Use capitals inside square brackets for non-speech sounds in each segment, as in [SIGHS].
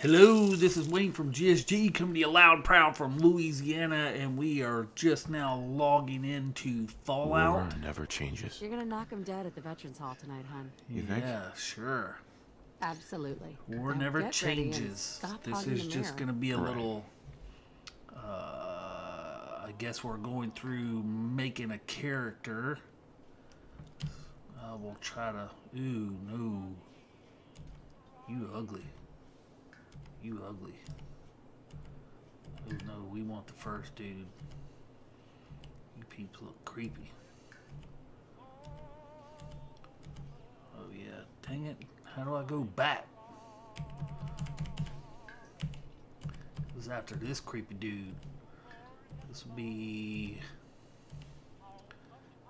Hello, this is Wayne from GSG coming to you loud and proud from Louisiana, and we are just now logging into Fallout. War never changes. You're gonna knock him dead at the Veterans Hall tonight, hon. You think? Yeah, sure. Absolutely. War Now never get ready and changes. This is just mirror. going to be a Right. little. Uh, I guess we're going through making a character. Uh, we'll try to. Ooh, no. You ugly. You ugly. Oh no, we want the first dude. You peeps look creepy. Oh yeah, dang it. How do I go back? It was after this creepy dude. This will be.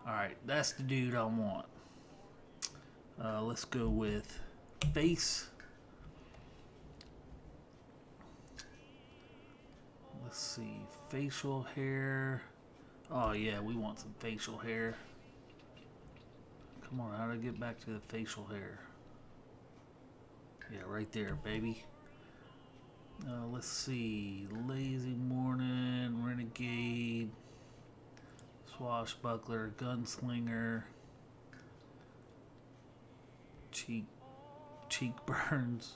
Alright, that's the dude I want. Uh, let's go with face. Let's see, facial hair. Oh yeah, we want some facial hair. Come on, how do I get back to the facial hair? Yeah, right there, baby. Uh, let's see, lazy morning, renegade, swashbuckler, gunslinger, cheek, cheek burns,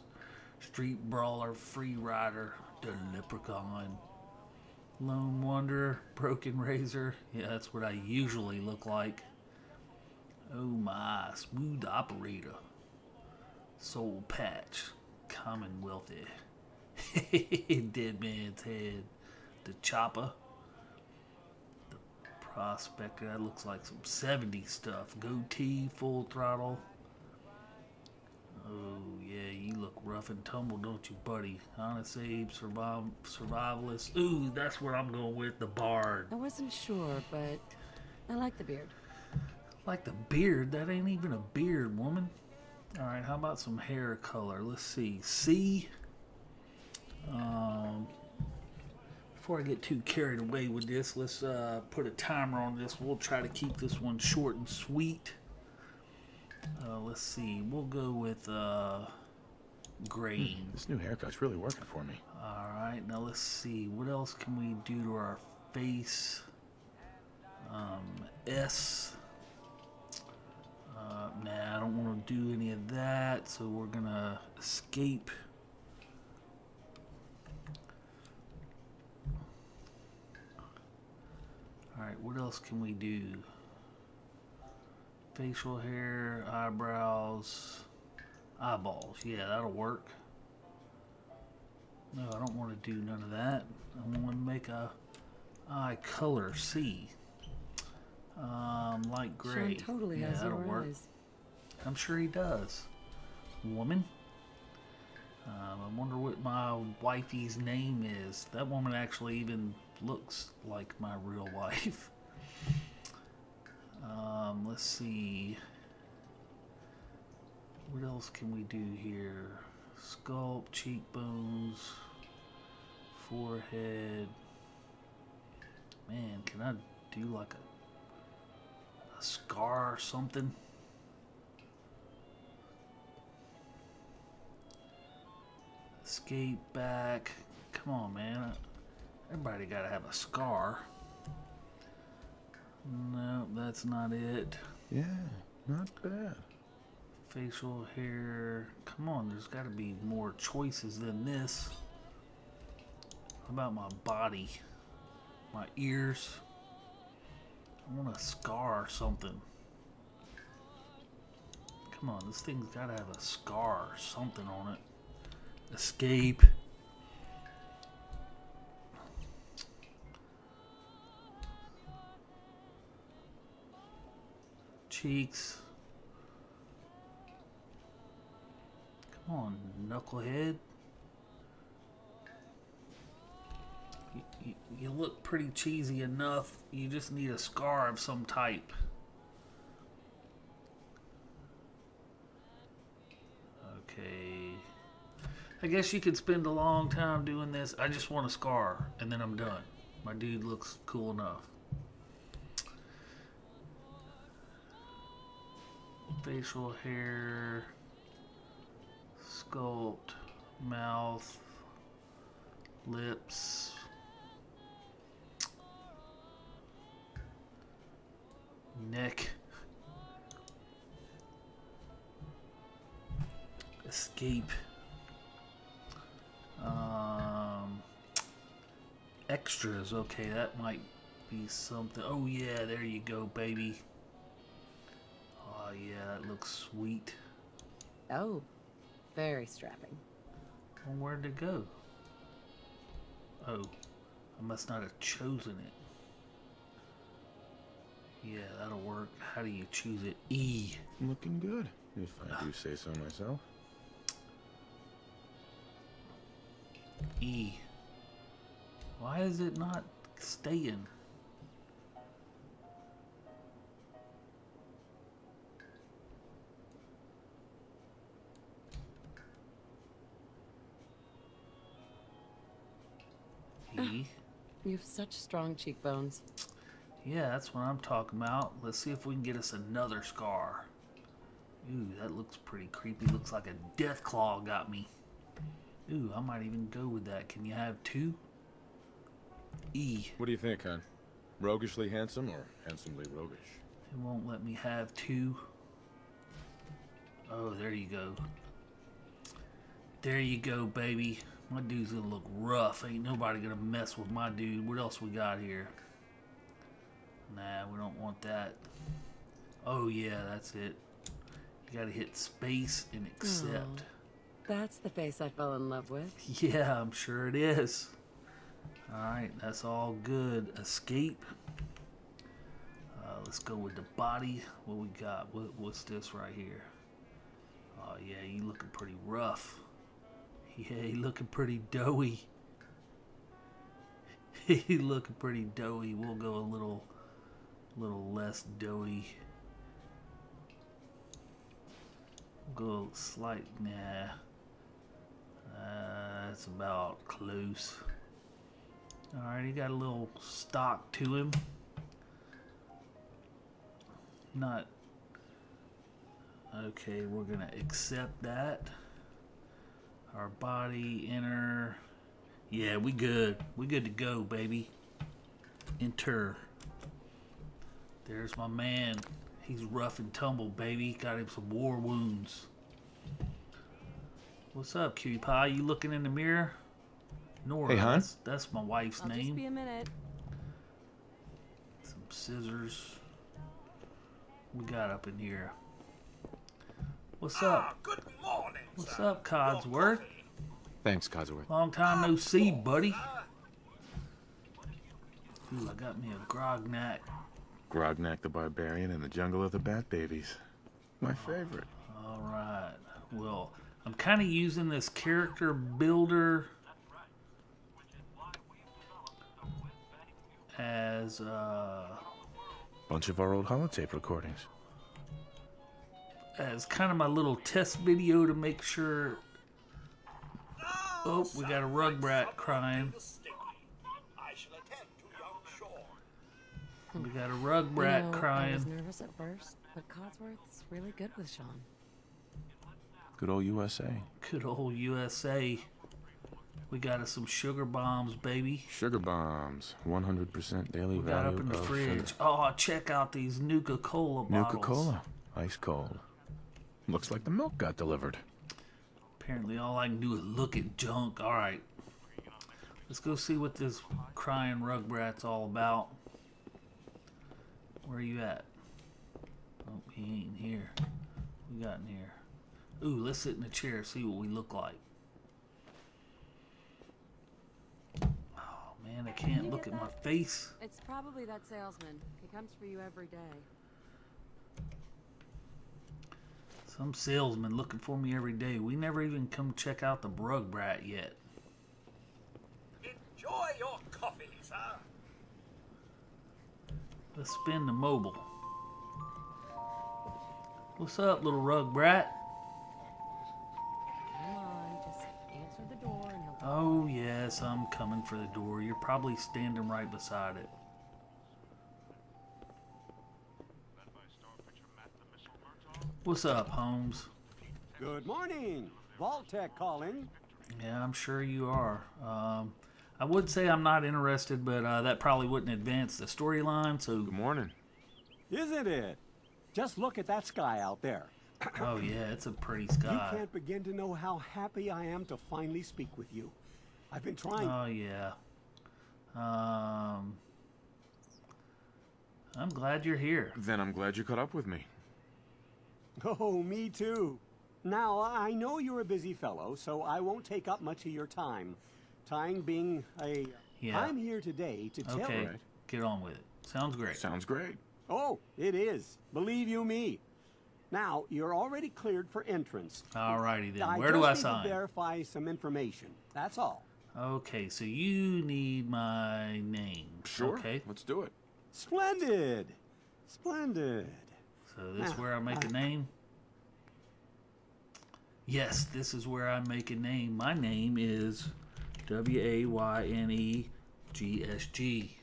street brawler, free rider, the leprechaun. Lone Wanderer, Broken Razor. Yeah, that's what I usually look like. Oh my, Smooth Operator. Soul Patch. Commonwealthy. [LAUGHS] Dead Man's Head. The Chopper. The Prospector. That looks like some 70s stuff. Goatee, Full Throttle. Oh, yeah, you look rough and tumble, don't you, buddy? Honest Abe, surviv- Survivalist. Ooh, that's what I'm going with, the Bard. I wasn't sure, but I like the beard. Like the beard, that ain't even a beard, woman. Alright, how about some hair color? Let's see. C. Um, before I get too carried away with this, let's uh, put a timer on this. We'll try to keep this one short and sweet. Uh, let's see. We'll go with uh, green. This new haircut's really working for me. All right, now let's see. What else can we do to our face? Um, S. Uh, nah, I don't want to do any of that, so we're gonna escape. All right, what else can we do? Facial hair, eyebrows, eyeballs. Yeah, that'll work. No, I don't want to do none of that. I want to make a eye color C. Um, light gray. Sean totally yeah, has that'll work. eyes. I'm sure he does. Woman. Um, I wonder what my wifey's name is. That woman actually even looks like my real [LAUGHS] wife. Um, let's see. What else can we do here? Sculpt, cheekbones, forehead. Man, can I do like a, a scar or something? Escape back. Come on, man. Everybody gotta have a scar. No, that's not it. Yeah, not bad. Facial hair. Come on, there's gotta be more choices than this. How about my body? My ears? I want a scar or something. Come on, this thing's gotta have a scar or something on it. Escape. Cheeks. Come on, knucklehead. You, you, you look pretty cheesy enough. You just need a scar of some type. Okay. I guess you could spend a long time doing this. I just want a scar, and then I'm done. My dude looks cool enough. Facial hair. sculpt, mouth, lips. Neck. Escape. Um, extras. Okay, that might be something. Oh yeah, there you go, baby. Oh yeah, that looks sweet. Oh, very strapping. Well, where'd it go? Oh, I must not have chosen it. Yeah, that'll work. How do you choose it? E. Looking good, if I do say so myself. E. Why is it not staying? [SIGHS] You have such strong cheekbones. Yeah, that's what I'm talking about. Let's see if we can get us another scar. Ooh, that looks pretty creepy. Looks like a death claw got me. Ooh, I might even go with that. Can you have two? E. What do you think, hon? Roguishly handsome or handsomely roguish? It won't let me have two. Oh, there you go. There you go, baby. My dude's gonna look rough. Ain't nobody gonna mess with my dude. What else we got here? Nah, we don't want that. Oh, yeah, that's it. You gotta hit space and accept. That's the face I fell in love with. [LAUGHS] Yeah, I'm sure it is. Alright, that's all good. Escape. Uh, let's go with the body. What we got? What, what's this right here? Oh, yeah, you looking pretty rough. Yeah, he looking pretty doughy. [LAUGHS] he looking pretty doughy. We'll go a little, little less doughy. Go slight, nah. Uh, that's about close. Alright, he got a little stock to him. Not. Okay, we're gonna accept that. Our body, enter. Yeah, we good. We good to go, baby. Enter. There's my man. He's rough and tumble, baby. Got him some war wounds. What's up, cutie pie? You looking in the mirror? Nora. Hey, hon. That's, that's my wife's I'll name. just be a minute. Some scissors. We got up in here. What's up? Good morning, What's sir. up, Codsworth? Thanks, Codsworth. Long time no see, buddy. Ooh, I got me a grognac. Grognak the Barbarian in the Jungle of the Bat Babies. My favorite. All right. Well, I'm kind of using this character builder as uh, Bunch of our old holotape recordings. As kind of my little test video to make sure. Oh, we got a rugrat crying. Sticky. I shall attend to young Sean. We got a You rugrat know, I was crying. nervous at first, but Codsworth's really good with Sean. Good old USA. Good old USA. We got us some sugar bombs, baby. Sugar bombs. 100% daily We got up in the of fridge. Oh, check out these Nuka Cola sugar. bottles. Nuka Cola. Ice cold. Looks like the milk got delivered. Apparently, all I can do is look at junk. All right, let's go see what this crying rugrat's all about. Where are you at? Oh, he ain't here. We got in here. Ooh, let's sit in a chair, and see what we look like. Oh man, I can't look at get my face. It's probably that salesman. He comes for you every day. Some salesman looking for me every day. We never even come check out the rugrat yet. Enjoy your coffee, sir. Let's spin the mobile. What's up, little rugrat? Come on, just answer the door and he'll. Oh, yes, I'm coming for the door. You're probably standing right beside it. What's up, Holmes? Good morning. Vault-Tec calling. Yeah, I'm sure you are. Um, I would say I'm not interested, but uh, that probably wouldn't advance the storyline. So, Good morning. Isn't it? Just look at that sky out there. oh yeah, it's a pretty sky. You can't begin to know how happy I am to finally speak with you. I've been trying. Oh yeah. Um, I'm glad you're here. Then I'm glad you caught up with me. [LAUGHS] Oh, me too. Now, I know you're a busy fellow, so I won't take up much of your time. Time being a. Yeah. am here today to tell Okay, get on with it. Sounds great. Sounds great. Oh, it is. Believe you me. Now, you're already cleared for entrance. Alrighty then. I Where just do I sign need sign? to verify some information. That's all. Okay, so you need my name. Sure. Okay. Let's do it. Splendid. Splendid. So this is Now, where I make a name. Yes, this is where I make a name. My name is W A Y N E G S G.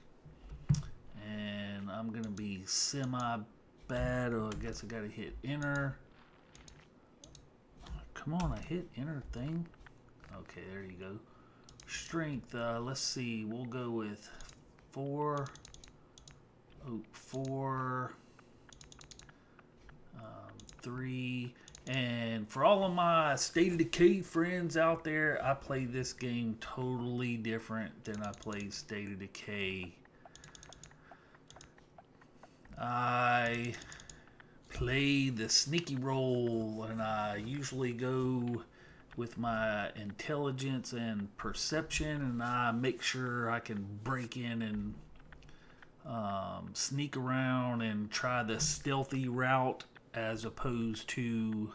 And I'm gonna be semi bad, or I guess I gotta hit enter. Come on, I hit enter thing. Okay, there you go. Strength, uh, let's see, we'll go with four. Oh, four um, three. And for all of my State of Decay friends out there, I play this game totally different than I play State of Decay. I play the sneaky role, and I usually go with my intelligence and perception, and I make sure I can break in and um, sneak around and try the stealthy route as opposed to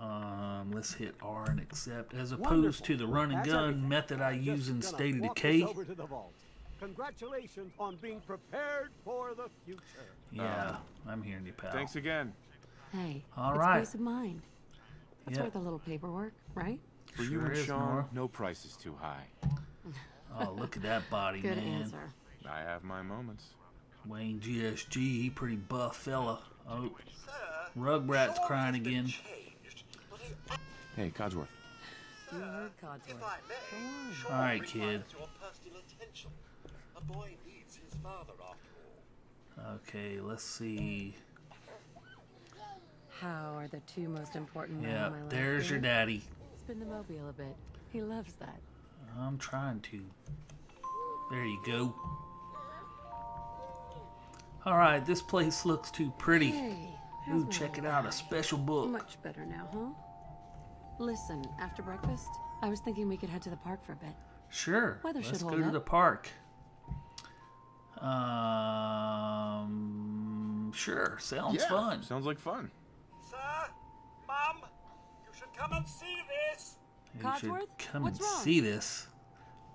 um, let's hit R and accept as opposed Wonderful. to the run and That's gun everything. method I I'm use in gonna State of Decay. over to the vault. Congratulations on being prepared for the future. Yeah, I'm hearing you, pal. Thanks again. Hey, All it's right. peace of mind. That's Yeah. worth a little paperwork, right? For you Sure and Sean, Nora. no price is too high. [LAUGHS] Oh, look at that body, Good man. answer. I have my moments. Wayne GSG, he pretty buff fella. Oh, Sir, Rugrat's crying again. changed, Hey, Codsworth. You heard If Codsworth. I may, Go on. Sean All right, kid. your personal attention. A boy needs his father after all. Okay, let's see. How are the two most important men Yeah, in my life? there's your daddy. Spin the mobile a bit. He loves that. I'm trying to. There you go. All right, this place looks too pretty. Hey, how's Ooh, check it out, a special book. Much better now, huh? Listen, after breakfast, I was thinking we could head to the park for a bit. Sure. Weather Let's should go hold to the park. Um, sure. Sounds yeah, fun. Sounds like fun. Sir, Mum, you should come and see this. You should Codsworth? come What's and wrong? see this.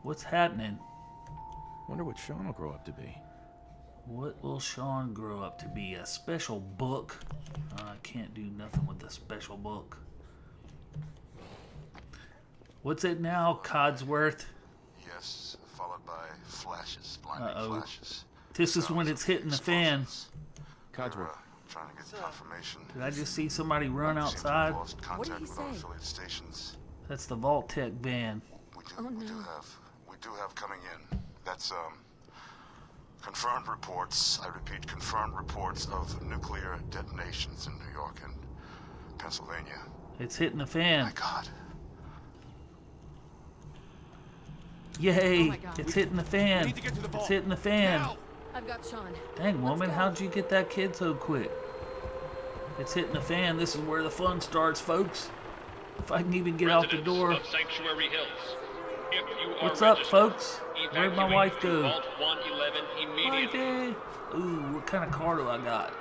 What's happening? Wonder what Sean will grow up to be. What will Sean grow up to be? A special book? Uh, I can't do nothing with a special book. What's it now, Codsworth? Yes, followed by flashes, blinding Uh-oh. flashes. This is when it's hitting the fan. Codsworth. uh, trying to get confirmation. Did I just see somebody run Seem to have outside? Lost did contact he say? stations. That's the Vault-Tec van. We do, Oh, we do no. have, we do have coming in. That's um, confirmed reports. I repeat, confirmed reports of nuclear detonations in New York and Pennsylvania. It's hitting the fan. My fan. God, Yay! Oh God. It's hitting the fan. need to get to the It's hitting the fan. I've got Sean. Dang, woman, go. how'd you get that kid so quick? It's hitting the fan. This is where the fun starts, folks. If I can even get out the door. Of Sanctuary Hills. What's up, folks? Where'd my wife go? Vault 111. Wifey! Ooh, what kind of car do I got?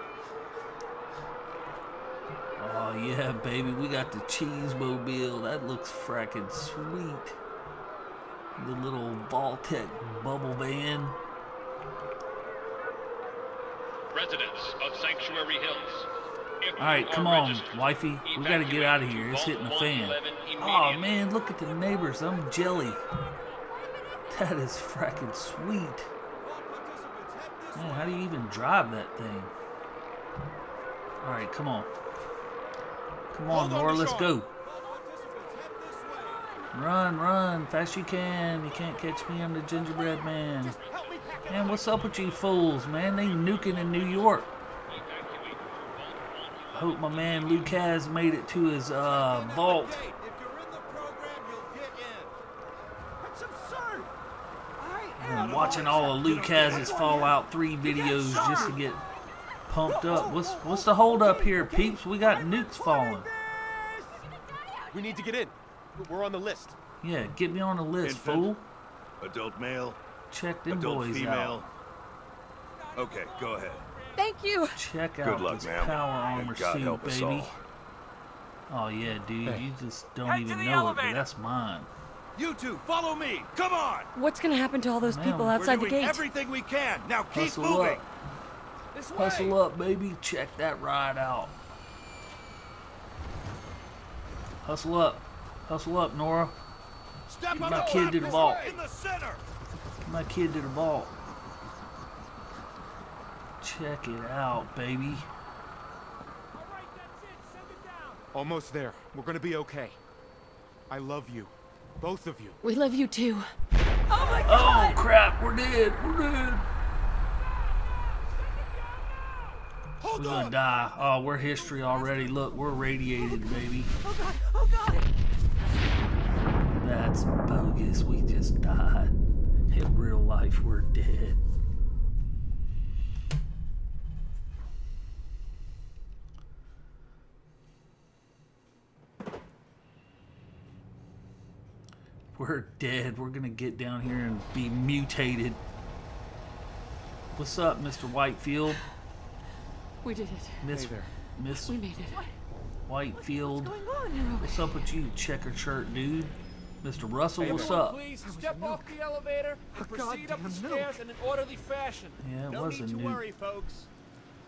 Oh, yeah, baby. We got the cheese mobile. That looks fracking sweet. The little Vault-Tec bubble van. Residents of Sanctuary Hills. All right, come on, wifey. We gotta get out of here. It's hitting the fan. Oh man, look at the neighbors. I'm jelly. That is fracking sweet. Man, how do you even drive that thing? All right, come on. Come on, Nora, let's go. Run, run, fast you can. You can't catch me. I'm the gingerbread man. Man, what's up with you fools, man? They nuking in New York. Hope my man Lucas made it to his uh, vault. If you're in the program, you'll get in. That's absurd! I am I'm watching all of Lucas's Fallout 3 videos just to get pumped up. What's what's the hold up here, peeps? We got nukes falling. We need to get in. We're on the list. Yeah, get me on the list, Infant. fool. Adult male, Check them adult boys female. out. Okay, go ahead. Thank you. Check out Good out luck, this power armor God suit, help us baby. all. Oh yeah, dude, you just don't Head even the know it, but that's mine. You two, follow me. Come on. What's gonna happen to all those Man, people we're outside We're the doing gate? everything we can. Now keep Hustle moving. up. This way. Hustle up, baby. Check that ride out. Hustle up. Hustle up, Nora. Step Get my the kid to the left vault. In the center. Get my kid to the vault. Check it out, baby. Almost there. We're gonna be okay. I love you. Both of you. We love you too. Oh my oh, god! Oh crap, we're dead. We're dead. Hold We're gonna die. Oh, we're history already. Look, we're radiated, baby. Oh god, oh god! That's bogus. We just died. In real life, we're dead. We're dead. We're gonna get down here and be mutated. What's up, Mr. Whitfield? We did it. Miss Miss We made it. Whitfield. What's going on? What's up with you, checker shirt dude? Mr. Russell, what's up? Please step off the elevator and proceed up the stairs in an orderly fashion. Yeah, it No was a need to new. worry, folks.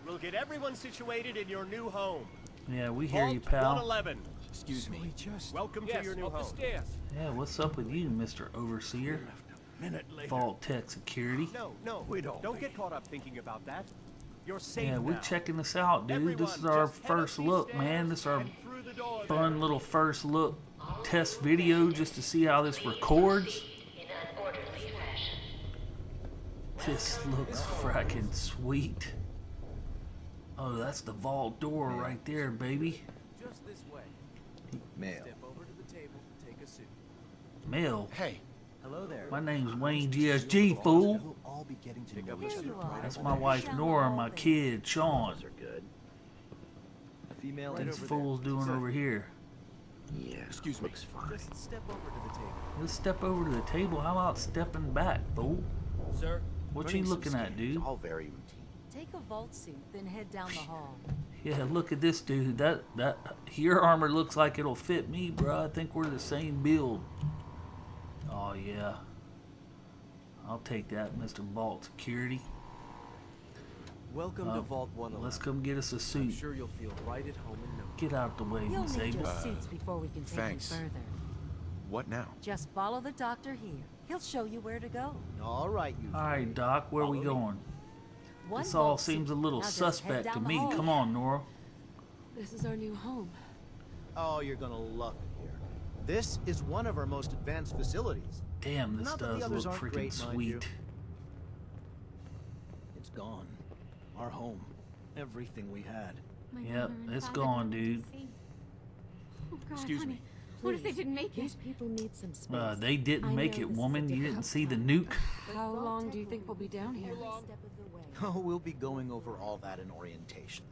We'll get everyone situated in your new home. Yeah, we hear you, pal. 111. Excuse me. Welcome Yes, to your new up the home. stairs. Yeah, what's up with you, Mr. Overseer? Minute later. Vault-Tec Security. No, no, we don't. Don't get caught up thinking about that. You're safe Yeah, we're now. checking this out, dude. Everyone, This is our just head up first look, man. This is our and through the door fun there. little first look test video just to see how this records. This looks fracking sweet. Oh, that's the vault door right there, baby. Just this. Mail. Step over to the table, take a seat. Mail. Hey. Hello there. My name's Wayne GSG, fool. We'll all be getting to know each other. suit. That's my wife Nora and my kid Sean. Those are good. Female Right These over fools doing over here? Yeah. Excuse me. Looks fine. Just step over to the table. Let's step over to the table. How about stepping back, fool? Sir, What you looking at, dude? All very routine. Take a vault suit, then head down the [SIGHS] hall. Yeah, look at this dude. That that your armor looks like it'll fit me, bro. I think we're the same build. Oh yeah. I'll take that, Mr. Vault Security. Welcome to Uh, Vault 111. Let's come get us a I'm suit. sure you'll feel right at home in no Get out the way, You'll Miss need Ava. your suits before we can take thanks. you further. What now? Just follow the doctor here. He'll show you where to go. All right, you. All right, Doc, where are we going? me. Going? One This all seems a little Now just head suspect to me. hall. Come on, Nora. This is our new home. Oh, you're gonna love it here. This is one of our most advanced facilities. Damn, this Not that does look freaking great, mind sweet. It's gone. Our home. Everything we had. My Yep, it's gone, dude. Oh God, Excuse honey. me. What if they didn't make it? These it? people need some space. Uh, they didn't I make it, this is a woman. You didn't see the nuke. How long do you think we'll be down here? [LAUGHS] Oh, we'll be going over all that in orientation.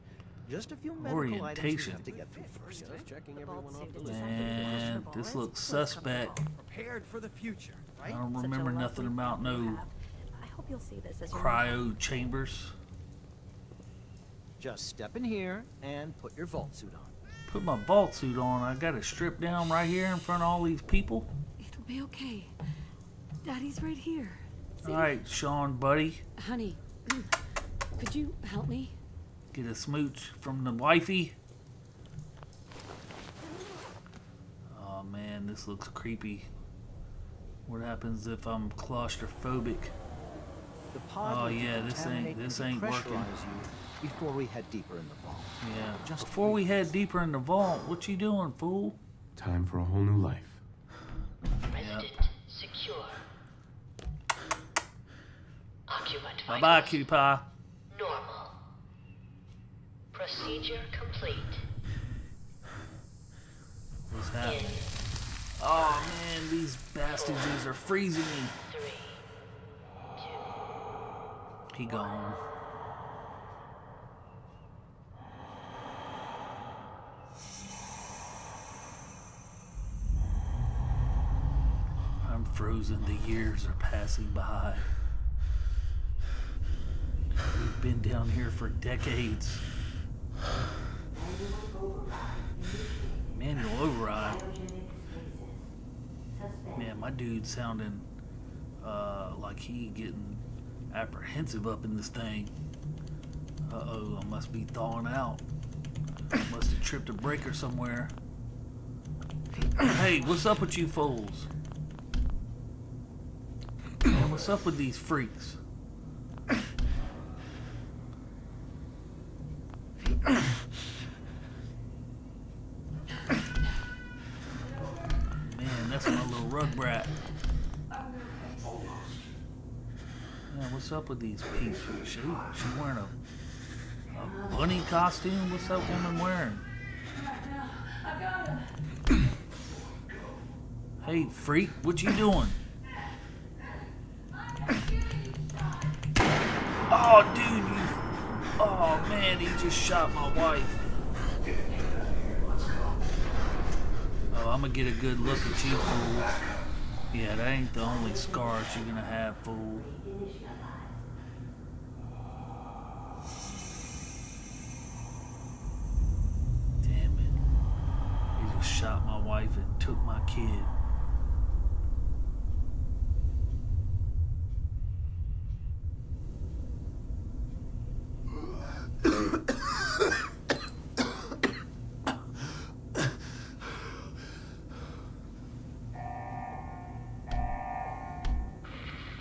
Just a few medical items Orientation. we have to get through first. Just checking everyone off the suit list. is Man, this looks suspect. Prepared for the future, I don't remember nothing about no. I hope you'll see this as your cryo chambers. Just step in here and put your vault suit on. Put my vault suit on. I got to strip down right here in front of all these people. It'll be okay. Daddy's right here. See? All right, Sean, buddy, Honey, [CLEARS THROAT] could you help me? get a smooch from the wifey. Oh man, this looks creepy. What happens if I'm claustrophobic? The Oh, yeah, this ain't- this ain't working. you before we head deeper in the vault. Yeah. Just Before we head deeper in the vault, what you doing, fool? Time for a whole new life. Yep. secure. Occupant Bye bye, cutie pie. Normal. Procedure complete. What's happening? In oh man, these bastards four, are freezing me. Three, two, he gone. Frozen. The years are passing by. We've been down here for decades. Manual override. Man, my dude sounding uh, like he getting apprehensive up in this thing. Uh-oh, I must be thawing out. I Must have tripped a breaker somewhere. Hey, what's up with you fools? What's up with these freaks? Man, that's my little rug brat. Man, what's up with these peeps? She, she wearing a, a bunny costume? What's that woman wearing? Hey, freak, what you doing? Oh, dude, you... Oh, man, he just shot my wife. Oh, I'm gonna get a good look at you, fool. Yeah, that ain't the only scars you're gonna have, fool. Damn it. He just shot my wife and took my kid.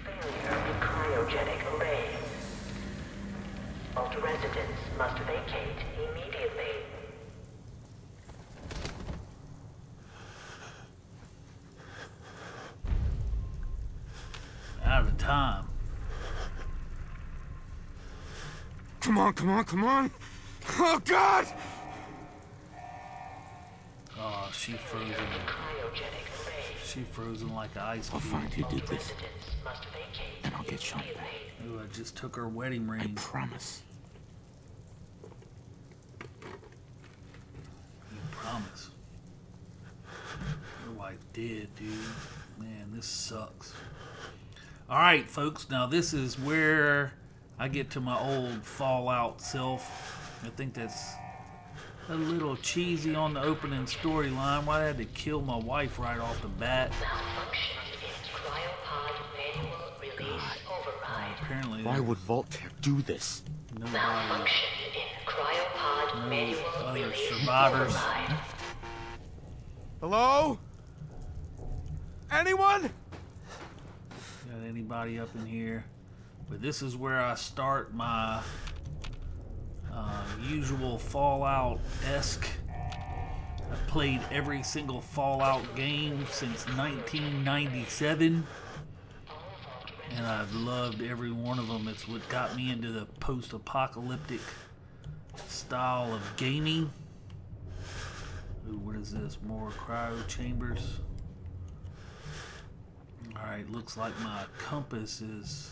Failure in cryogenic array. All residents must vacate immediately. Out of time. Come on, come on, come on! Oh, God! Oh, she frozen. She frozen like an ice I'll cube. find who did this. And I'll get Sean back. Ooh, I just took her wedding ring. I promise. You promise. Your wife did, dude. Man, this sucks. All right, folks. Now this is where I get to my old Fallout self. I think that's a little cheesy on the opening storyline. Why I had to kill my wife right off the bat. Apparently, Why would Vault-Tec do this? nobody, Malfunction in cryopod manual no other release survivors. override. Hello? Anyone? Got anybody up in here? But this is where I start my um, usual Fallout esque. I played every single Fallout game since 1997, and I've loved every one of them. It's what got me into the post apocalyptic style of gaming. Ooh, what is this? More cryo chambers. Alright, looks like my compass is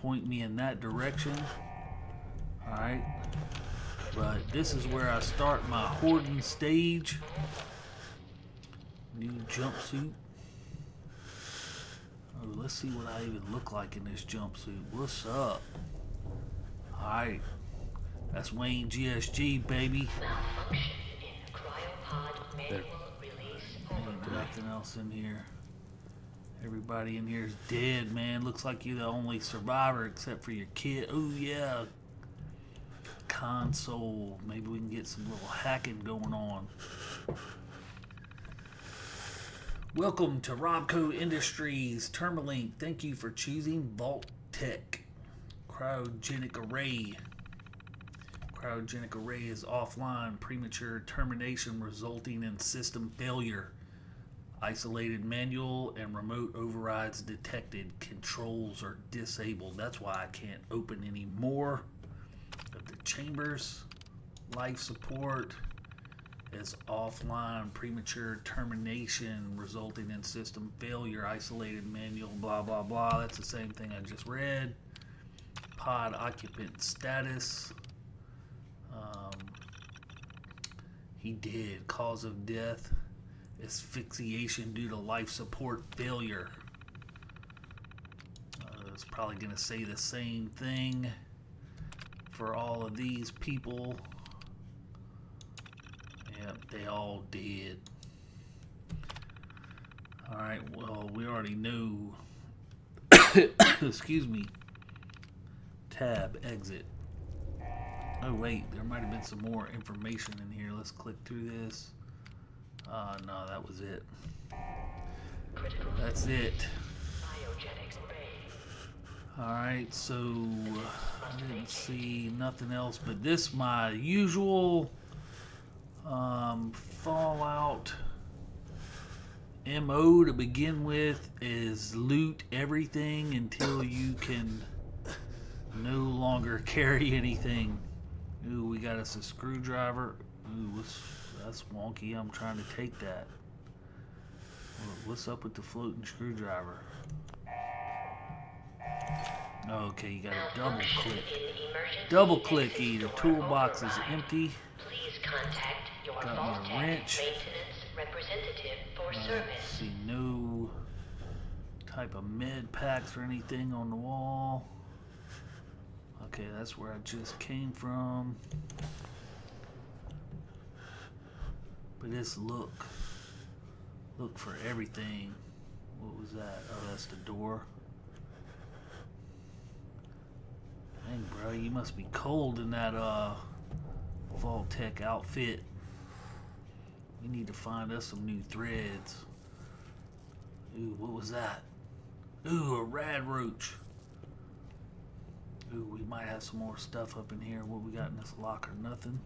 pointing me in that direction. Alright. But this is where I start my hoarding stage. New jumpsuit. Oh, let's see what I even look like in this jumpsuit. What's up? Alright. That's Wayne GSG, baby. Malfunction in cryopod manual release Ain't nothing else in here. Everybody in here is dead, man. Looks like you're the only survivor except for your kid. Oh, yeah. Console. Maybe we can get some little hacking going on. Welcome to RobCo Industries Termlink. Thank you for choosing Vault Tech. Cryogenic Array. Cryogenic array is offline, premature termination resulting in system failure. Isolated manual and remote overrides detected. Controls are disabled. That's why I can't open any more of the chambers. Life support is offline. Premature termination resulting in system failure. Isolated manual. Blah blah blah. That's the same thing I just read. Pod occupant status. Um, he did. Cause of death asphyxiation due to life support failure. Uh, it's probably going to say the same thing for all of these people. Yep, they all did. Alright, well, we already know. [COUGHS] Excuse me. Tab, exit. Oh, wait, there might have been some more information in here. Let's click through this. Uh, no, that was it. That's it. Alright, so I didn't see nothing else but this my usual um, Fallout MO to begin with is loot everything until you can no longer carry anything. Ooh, we got us a screwdriver. Ooh, that's wonky. I'm trying to take that. What's up with the floating screwdriver? Okay, you got a double click. Double click E. The toolbox is empty. Got my wrench. Uh, see no type of med packs or anything on the wall. Okay, that's where I just came from. But it's look. Look for everything. What was that? Oh, that's the door. Dang, bro, you must be cold in that uh Vault-Tec outfit. We need to find us some new threads. Ooh, what was that? Ooh, a rad roach. Ooh, we might have some more stuff up in here. What we got in this locker? Nothing.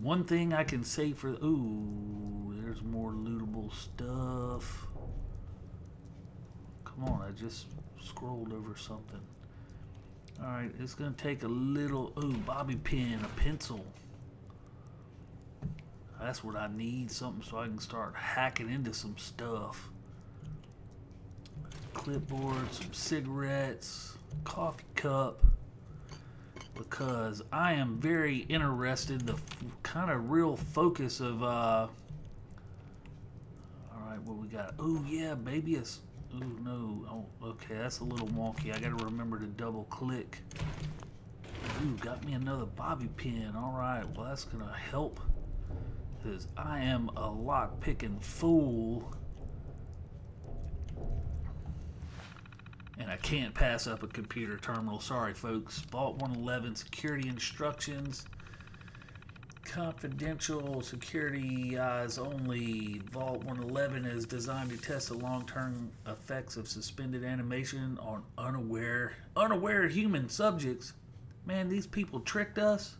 One thing I can say for... Ooh, there's more lootable stuff. Come on, I just scrolled over something. Alright, it's going to take a little... Ooh, bobby pin, a pencil. That's what I need, something so I can start hacking into some stuff. Clipboard, some cigarettes, coffee cup because I am very interested. The kind of real focus of, uh, all right, what we got? Oh yeah, baby, it's, oh no, oh, okay, that's a little wonky. I got to remember to double click. Ooh, got me another bobby pin. All right, well that's gonna help because I am a lock picking fool. And I can't pass up a computer terminal. Sorry, folks. Vault 111 security instructions. Confidential security eyes only. Vault 111 is designed to test the long-term effects of suspended animation on unaware, unaware human subjects. Man, these people tricked us.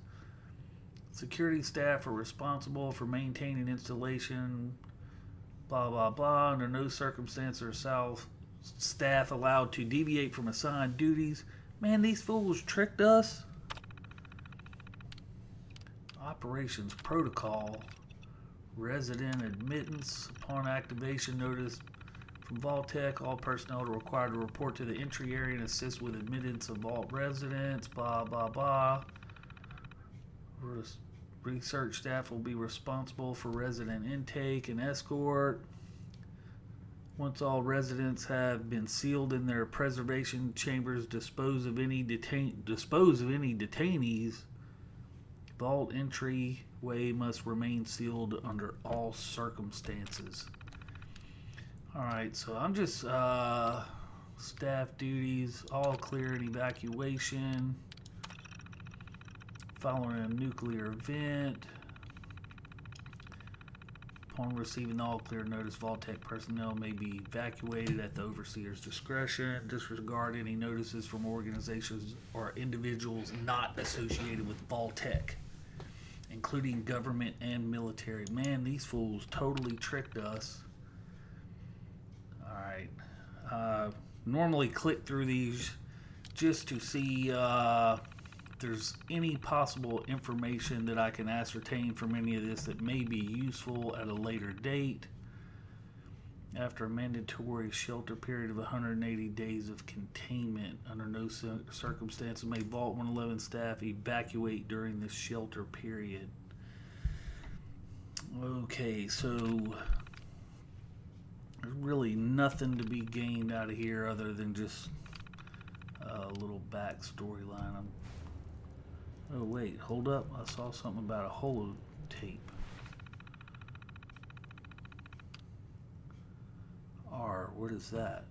Security staff are responsible for maintaining installation. Blah blah blah. Under no circumstance or self staff allowed to deviate from assigned duties. Man, these fools tricked us. Operations protocol. Resident admittance. Upon activation notice from Vault-Tec, all personnel are required to report to the entry area and assist with admittance of Vault residents. Blah, blah, blah. Research staff will be responsible for resident intake and escort. Once all residents have been sealed in their preservation chambers, dispose of any detain dispose of any detainees. Vault entryway must remain sealed under all circumstances. All right, so I'm just uh, staff duties, all clear and evacuation. Following a nuclear event. Upon receiving all clear notice, Vault-Tec personnel may be evacuated at the overseer's discretion. Disregard any notices from organizations or individuals not associated with Vault-Tec, including government and military. Man, these fools totally tricked us. Alright. Uh, normally click through these just to see uh, there's any possible information that I can ascertain from any of this that may be useful at a later date. After a mandatory shelter period of 180 days of containment, under no circumstances may Vault 111 staff evacuate during this shelter period. Okay, so there's really nothing to be gained out of here other than just a little back storyline. Oh wait, hold up! I saw something about a holotape. R, what is that?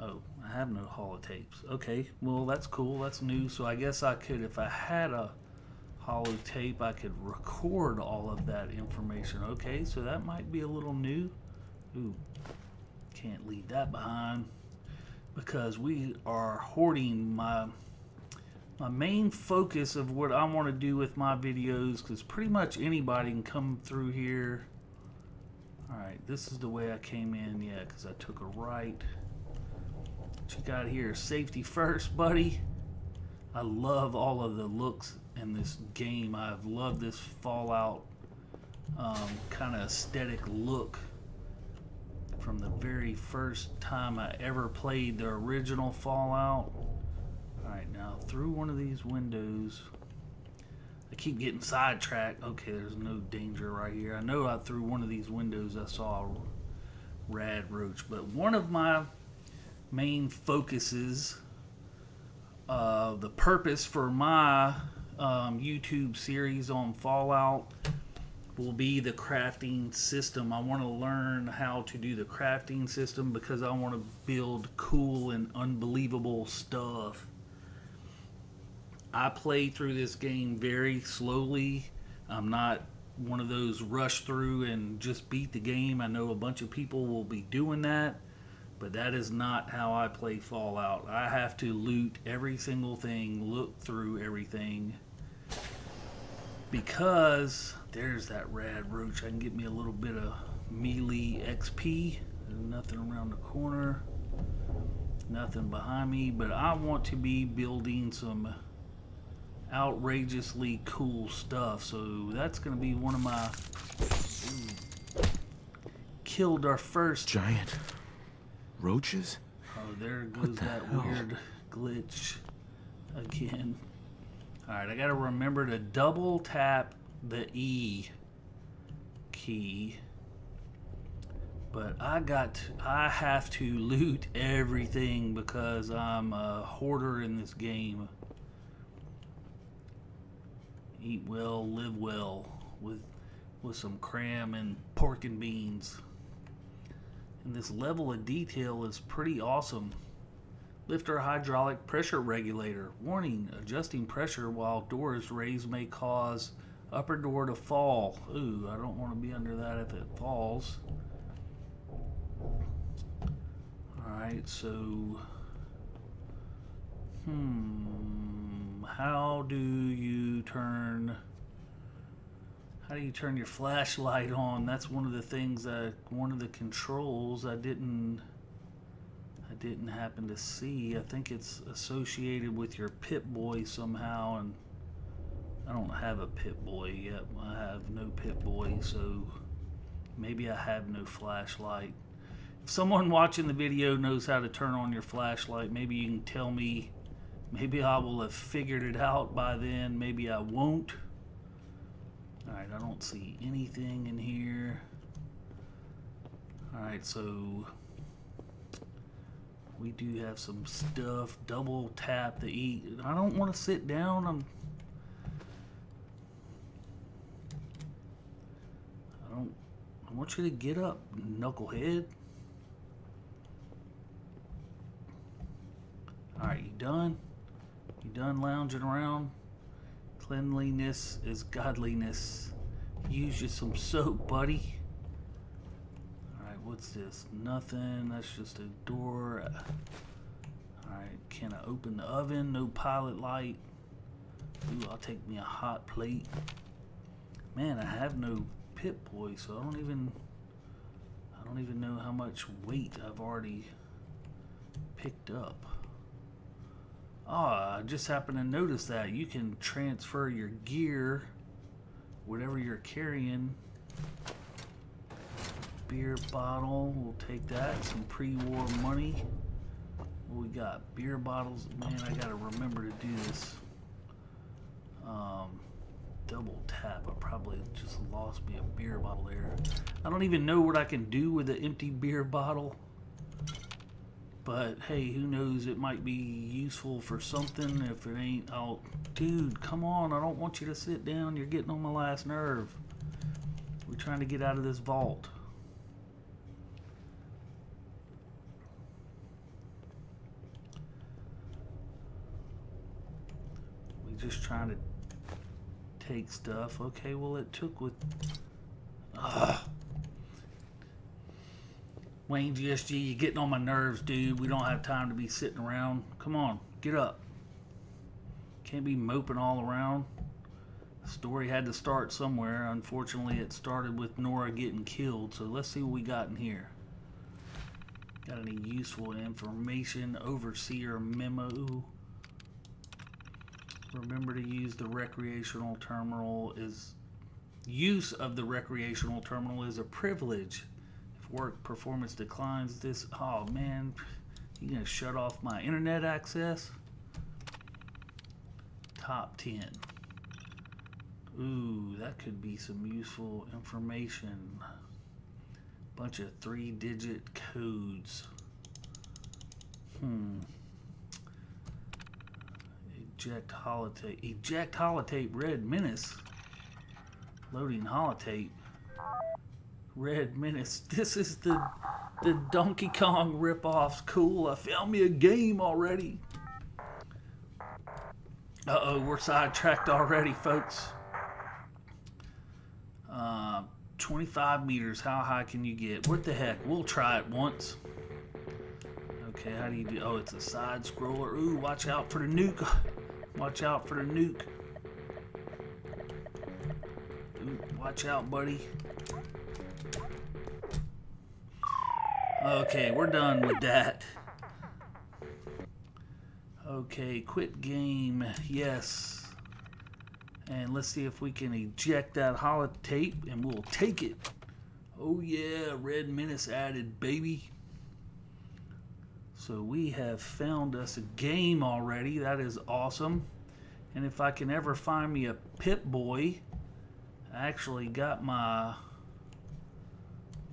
Oh, I have no holotapes. Okay, well that's cool. That's new. So I guess I could, if I had a holotape, I could record all of that information. Okay, so that might be a little new. Ooh, can't leave that behind because we are hoarding my my main focus of what I want to do with my videos because pretty much anybody can come through here. Alright, this is the way I came in, yeah, because I took a right. What you got here? Safety first, [LAUGHS] buddy. I love all of the looks in this game. I've loved this Fallout um, kind of aesthetic look from the very first time I ever played the original Fallout. Alright, now through one of these windows. I keep getting sidetracked. Okay, there's no danger right here. I know I through one of these windows I saw rad roach, but one of my main focuses, uh, the purpose for my um, YouTube series on Fallout will be the crafting system. I want to learn how to do the crafting system because I want to build cool and unbelievable stuff. I play through this game very slowly. I'm not one of those rush through and just beat the game. I know a bunch of people will be doing that, but that is not how I play Fallout. I have to loot every single thing, look through everything, because there's that rad roach. I can get me a little bit of melee XP. There's nothing around the corner, nothing behind me, but I want to be building some outrageously cool stuff. So that's going to be one of my. Ooh. Killed our first giant roaches. Oh, there goes that hell? weird glitch again. All right, I got to remember to double tap the E key. But I got, to, I have to loot everything because I'm a hoarder in this game. Eat well, live well, with with some cram and pork and beans. And this level of detail is pretty awesome. Lifter hydraulic pressure regulator. Warning, adjusting pressure while door is raised may cause upper door to fall. Ooh, I don't want to be under that if it falls. Alright, so... Hmm... How do you turn... How do you turn your flashlight on? That's one of the things that... One of the controls I didn't... I didn't happen to see. I think it's associated with your Pip-Boy somehow, and I don't have a Pip-Boy yet. I have no Pip-Boy, so maybe I have no flashlight. If someone watching the video knows how to turn on your flashlight, maybe you can tell me. Maybe I will have figured it out by then. Maybe I won't. Alright, I don't see anything in here. Alright, so we do have some stuff. Double tap to eat. I don't want to sit down. I'm. I don't. I want you to get up, knucklehead. Alright, you done? You done lounging around? Cleanliness is godliness. Use you some soap, buddy. Alright, what's this? Nothing. That's just a door. Alright, can I open the oven? No pilot light. Ooh, I'll take me a hot plate. Man, I have no pit Boy, so I don't even... I I don't even know how much weight I've already picked up. Ah, I just happened to notice that. You can transfer your gear, whatever you're carrying. Beer bottle, we'll take that. Some pre-war money. What we got? Beer bottles. Man, I gotta remember to do this. Um, double tap. I probably just lost me a beer bottle there. I don't even know what I can do with an empty beer bottle. But hey, who knows? It might be useful for something. If it ain't, I'll. Dude, come on. I don't want you to sit down. You're getting on my last nerve. We're trying to get out of this vault. We're just trying to take stuff. Okay, well, it took with. Ugh. Wayne GSG, you're getting on my nerves, dude. We don't have time to be sitting around. Come on, get up. Can't be moping all around. The story had to start somewhere. Unfortunately, it started with Nora getting killed. So let's see what we got in here. Got any useful information? Overseer memo. Remember to use the recreational terminal is use of the recreational terminal is a privilege work performance declines this oh man you gonna shut off my internet access? Top 10 ooh that could be some useful information. Bunch of three digit codes. Hmm. Eject holotape eject holotape red menace. Loading holotape Red Menace. This is the the Donkey Kong ripoffs. Cool. I found me a game already. Uh oh, we're sidetracked already, folks. Uh, 25 meters. How high can you get? What the heck? We'll try it once. Okay, how do you do? Oh, it's a side scroller. Ooh, watch out for the nuke. [SIGHS] Watch out for the nuke. Ooh, watch out, buddy. Okay, we're done with that. Okay, quit game. Yes. And let's see if we can eject that holotape and we'll take it. Oh yeah, Red Menace added, baby. So we have found us a game already. That is awesome. And if I can ever find me a Pip-Boy, I actually got my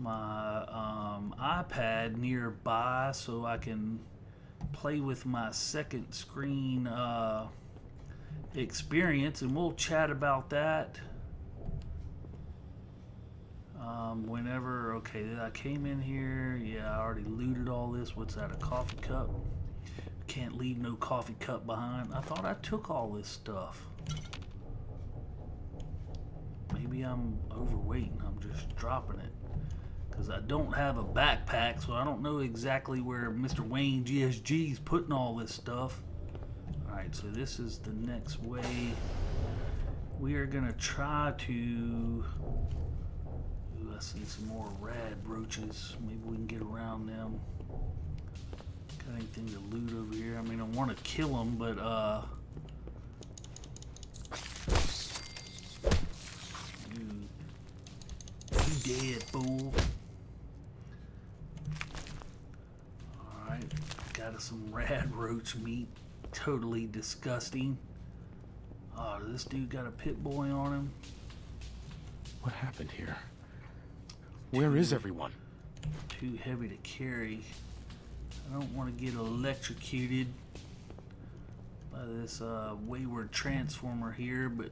my um, iPad nearby so I can play with my second screen uh, experience and we'll chat about that um, whenever okay I came in here yeah I already looted all this what's that a coffee cup? Can't leave no coffee cup behind I thought I took all this stuff. Maybe I'm overweight and I'm just dropping it because I don't have a backpack, so I don't know exactly where Mr. Wayne GSG is putting all this stuff. Alright, so this is the next way. We are going to try to... Ooh, I see some more rad roaches. Maybe we can get around them. Got anything to loot over here? I mean, I want to kill them, but... uh. You dead, fool. Got us some rad [LAUGHS] roach meat. Totally disgusting. Oh, this dude got a Pip-Boy on him. What happened here? Where too, is everyone? Too heavy to carry. I don't want to get electrocuted by this uh, wayward transformer here, but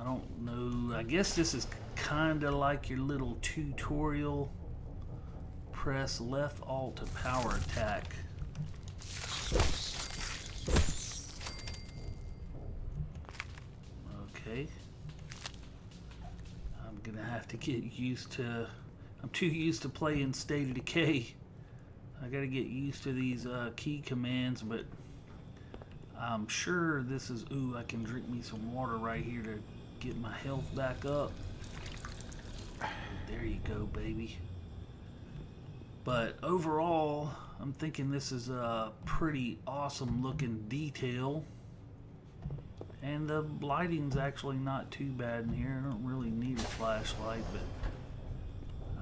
I don't know. I guess this is kind of like your little tutorial. Press left alt to power attack. Okay. I'm gonna have to get used to... I'm too used to playing State of Decay. I gotta get used to these uh, key commands, but I'm sure this is... Ooh, I can drink me some water right here to get my health back up. There you go, baby. But overall, I'm thinking this is a pretty awesome looking detail. And the lighting's actually not too bad in here. I don't really need a flashlight, but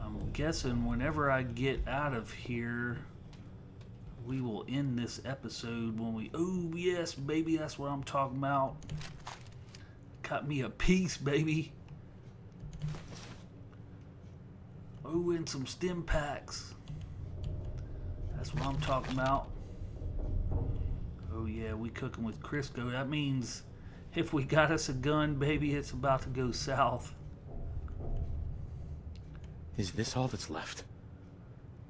I'm guessing whenever I get out of here, we will end this episode when we... Oh, yes, baby, that's what I'm talking about. Cut me a piece, baby. Oh, and some stim packs. That's what I'm talking about. Oh yeah, we cooking with Crisco. That means if we got us a gun, baby, it's about to go south. Is this all that's left?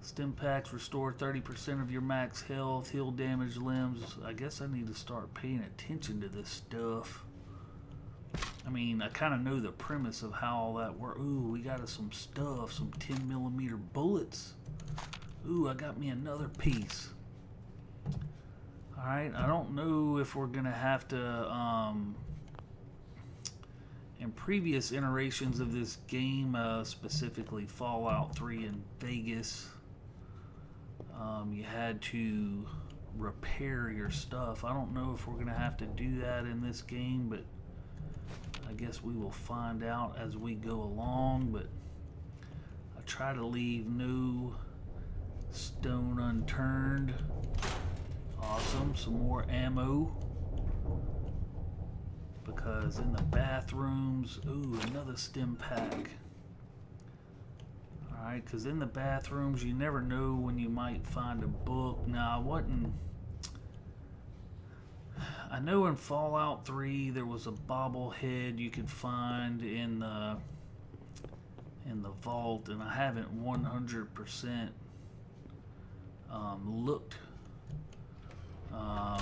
Stim packs restore 30% of your max health, heal damaged limbs. I guess I need to start paying attention to this stuff. I mean, I kind of know the premise of how all that works. Ooh, we got us some stuff, some 10 millimeter bullets. Ooh, I got me another piece. Alright, I don't know if we're going to have to, um, in previous iterations of this game, uh, specifically Fallout 3 in Vegas, um, you had to repair your stuff. I don't know if we're going to have to do that in this game, but I guess we will find out as we go along, but I try to leave no stone unturned. Awesome, some more ammo. Because in the bathrooms, ooh, another stim pack. Alright, because in the bathrooms, you never know when you might find a book. Now, I wasn't I know in Fallout 3 there was a bobblehead you could find in the in the vault and I haven't 100% um, looked um,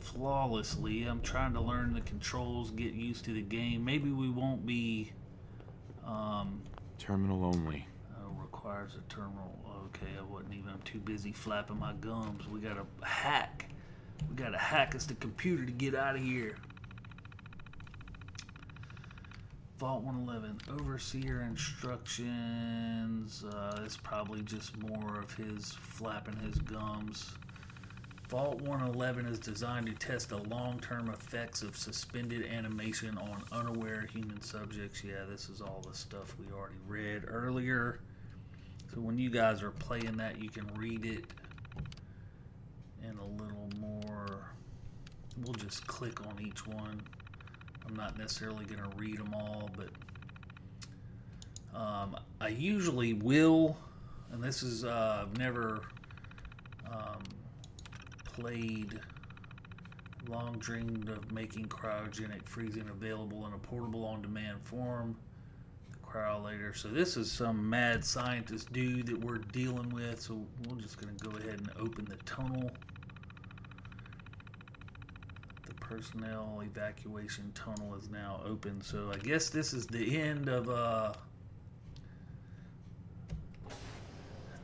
flawlessly. I'm trying to learn the controls, get used to the game. Maybe we won't be um, terminal only. Uh, requires a terminal. Okay, I wasn't even. I'm too busy flapping my gums. We got a hack. We gotta hack us the computer to get out of here. Vault 111, Overseer instructions. Uh, it's probably just more of his flapping his gums. Vault 111 is designed to test the long-term effects of suspended animation on unaware human subjects. Yeah, this is all the stuff we already read earlier. So when you guys are playing that, you can read it and a little more. We'll just click on each one. I'm not necessarily going to read them all, but um, I usually will, and this is, uh, I've never um, played long dreamed of making cryogenic freezing available in a portable on demand form. Cryolator. So this is some mad scientist dude that we're dealing with. So we're just going to go ahead and open the tunnel personnel evacuation tunnel is now open. So I guess this is the end of uh,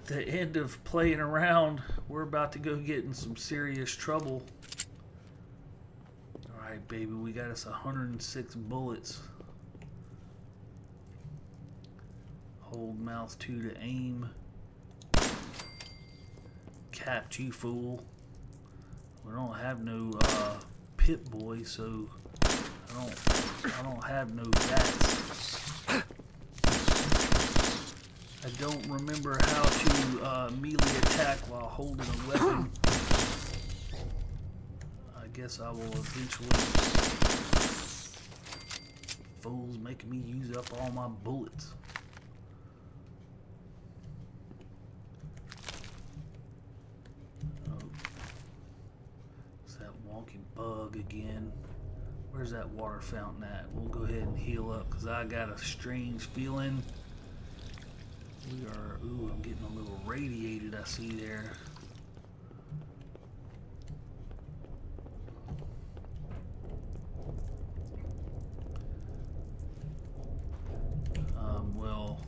the end of playing around. We're about to go get in some serious trouble. All right, baby, we got us 106 bullets. Hold mouse 2 to aim. Capped you fool. We don't have no uh, Pip-Boy, so I don't I don't have no bats. I don't remember how to uh, melee attack while holding a weapon. I guess I will eventually. Fools making me use up all my bullets. Again. Where's that water fountain at? We'll go ahead and heal up because I got a strange feeling. We are, ooh, I'm getting a little radiated, I see there. Um, well,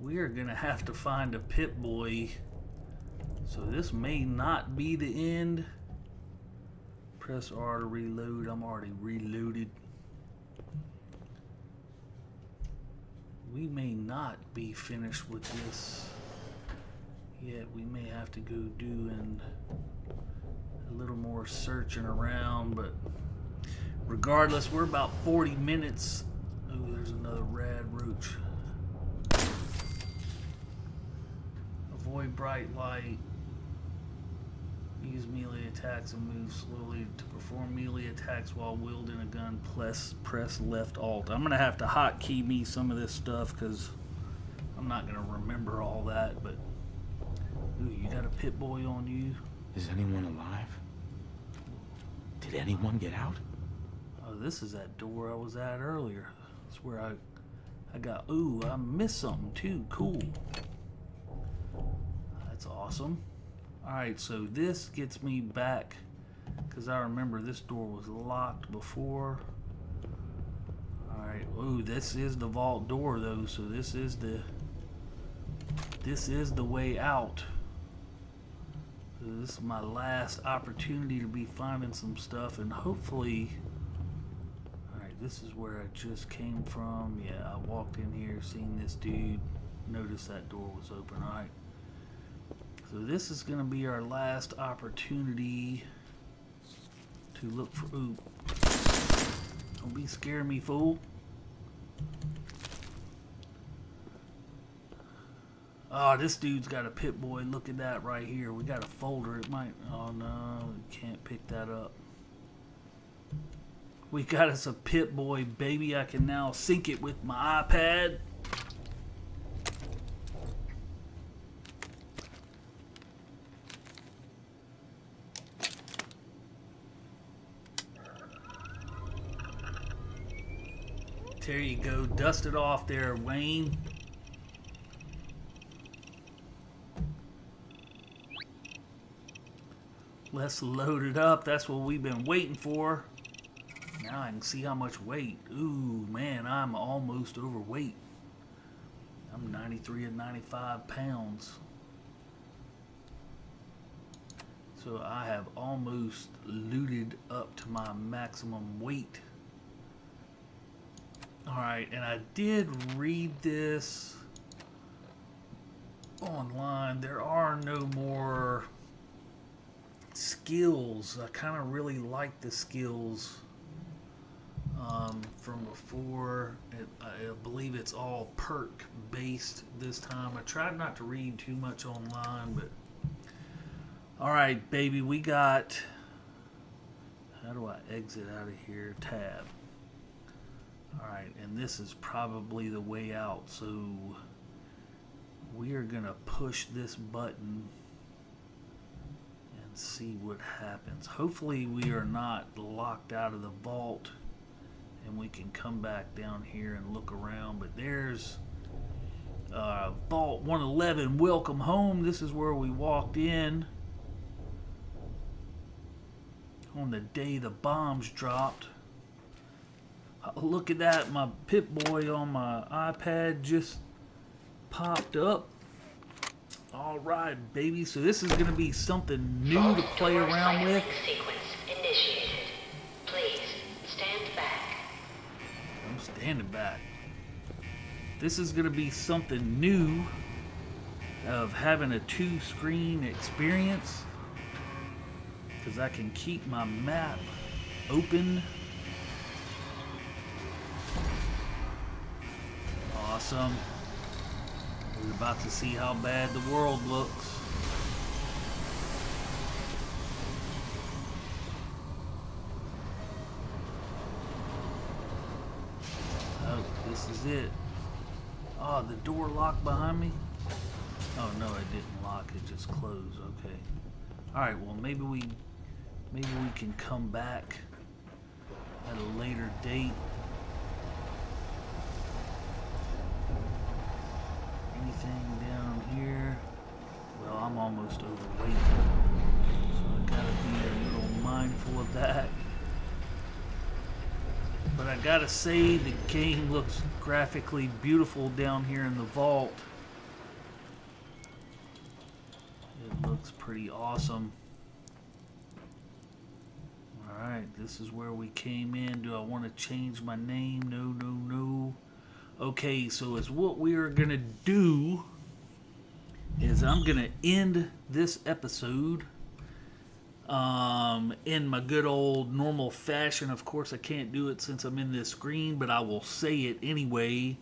we are going to have to find a Pip-Boy. So this may not be the end. Press R to reload. I'm already reloaded. We may not be finished with this yet. We may have to go doing a little more searching around, but regardless, we're about 40 minutes. Oh, there's another rad roach. Avoid bright light. Use melee attacks and move slowly to perform melee attacks while wielding a gun. Press, press left alt. I'm gonna have to hotkey me some of this stuff because I'm not gonna remember all that. But ooh, you got a Pip-Boy on you. Is anyone alive? Did anyone get out? Oh, this is that door I was at earlier. That's where I, I got. Ooh, I missed something too. Cool. That's awesome. Alright, so this gets me back because I remember this door was locked before. Alright, ooh, this is the vault door though, so this is the this is the way out. So this is my last opportunity to be finding some stuff and hopefully Alright, this is where I just came from. Yeah, I walked in here, seen this dude, noticed that door was open. Alright. So this is going to be our last opportunity to look for... Ooh. Don't be scaring me, fool. Oh, this dude's got a Pip-Boy. Look at that right here. We got a folder. It might... Oh, no. We can't pick that up. We got us a Pip-Boy, baby. I can now sync it with my iPad. There you go. Dust it off there, Wayne. Let's load it up. That's what we've been waiting for. Now I can see how much weight. Ooh, man, I'm almost overweight. I'm 93 and 95 pounds. So I have almost looted up to my maximum weight. Alright, and I did read this online. There are no more skills. I kind of really like the skills um, from before. It, I believe it's all perk based this time. I tried not to read too much online, but alright, baby, we got. How do I exit out of here? Tab. Alright, and this is probably the way out, so we are going to push this button and see what happens. Hopefully we are not locked out of the vault and we can come back down here and look around, but there's uh, Vault 111, welcome home. This is where we walked in on the day the bombs dropped. Look at that, my Pip Boy on my iPad just popped up. All right, baby. So this is going to be something new to play around with. Sequence initiated. Please stand back. I'm standing back. This is going to be something new of having a two-screen experience because I can keep my map open Awesome. We're about to see how bad the world looks. Oh, this is it. Oh, the door locked behind me? Oh no, it didn't lock, it just closed, okay. Alright, well maybe we maybe we can come back at a later date. anything down here. Well, I'm almost overweight, so I gotta be a little mindful of that. But I gotta say, the game looks graphically beautiful down here in the vault. It looks pretty awesome. Alright, this is where we came in. Do I want to change my name? No, no, no. Okay, so as what we are gonna do is I'm gonna end this episode um, in my good old normal fashion. Of course, I can't do it since I'm in this screen, but I will say it anyway.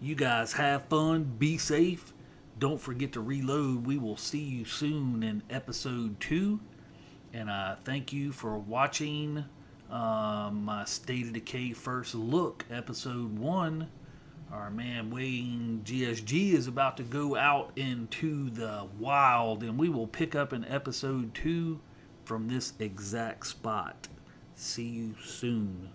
You guys have fun, be safe. Don't forget to reload. We will see you soon in episode two. And I thank you for watching um, my State of Decay first look, episode one. Our man Wayne GSG is about to go out into the wild, and we will pick up in episode two from this exact spot. See you soon.